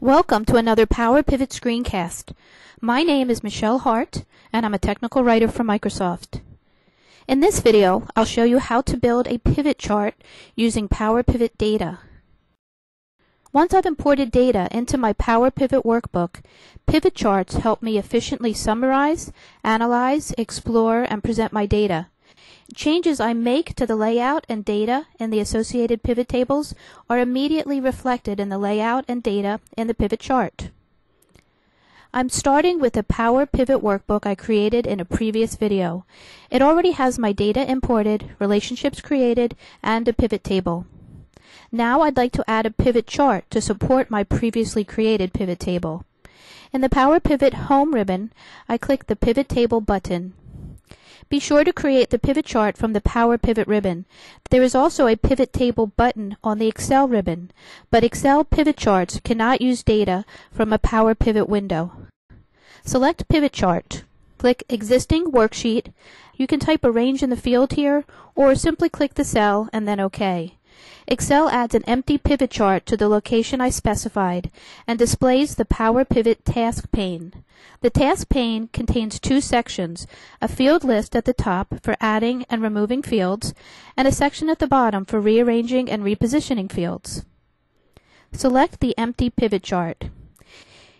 Welcome to another Power Pivot screencast. My name is Michele Hart, and I'm a technical writer for Microsoft. In this video, I'll show you how to build a pivot chart using Power Pivot data. Once I've imported data into my Power Pivot workbook, pivot charts help me efficiently summarize, analyze, explore, and present my data. Changes I make to the layout and data in the associated pivot tables are immediately reflected in the layout and data in the pivot chart. I'm starting with a Power Pivot workbook I created in a previous video. It already has my data imported, relationships created, and a pivot table. Now I'd like to add a pivot chart to support my previously created pivot table. In the Power Pivot Home ribbon, I click the Pivot Table button. Be sure to create the pivot chart from the Power Pivot ribbon. There is also a Pivot Table button on the Excel ribbon, but Excel pivot charts cannot use data from a Power Pivot window. Select Pivot Chart. Click Existing Worksheet. You can type a range in the field here, or simply click the cell and then OK. Excel adds an empty pivot chart to the location I specified and displays the Power Pivot task pane. The task pane contains two sections, a field list at the top for adding and removing fields, and a section at the bottom for rearranging and repositioning fields. Select the empty pivot chart.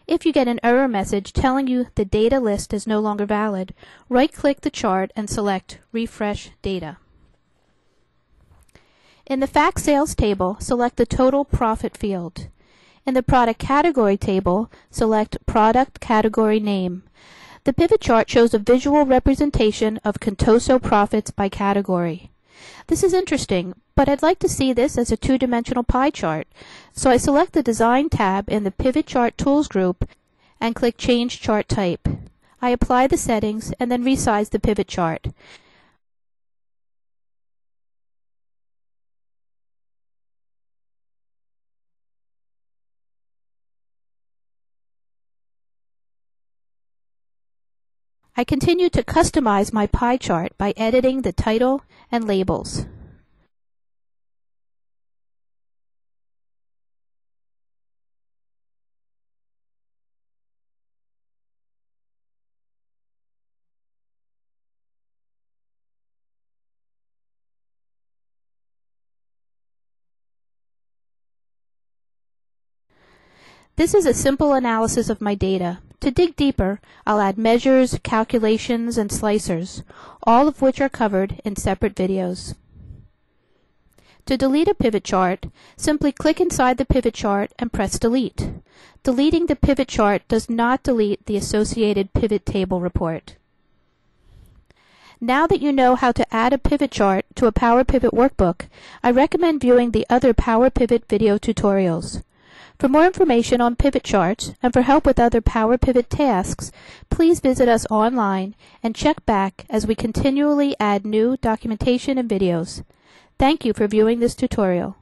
If you get an error message telling you the data list is no longer valid, right-click the chart and select Refresh Data. In the Fact Sales table, select the Total Profit field. In the Product Category table, select Product Category Name. The pivot chart shows a visual representation of Contoso profits by category. This is interesting, but I'd like to see this as a two-dimensional pie chart, so I select the Design tab in the Pivot Chart Tools group and click Change Chart Type. I apply the settings and then resize the pivot chart. I continue to customize my pie chart by editing the title and labels. This is a simple analysis of my data. To dig deeper, I'll add measures, calculations, and slicers, all of which are covered in separate videos. To delete a pivot chart, simply click inside the pivot chart and press delete. Deleting the pivot chart does not delete the associated pivot table report. Now that you know how to add a pivot chart to a Power Pivot workbook, I recommend viewing the other Power Pivot video tutorials. For more information on pivot charts and for help with other Power Pivot tasks, please visit us online and check back as we continually add new documentation and videos. Thank you for viewing this tutorial.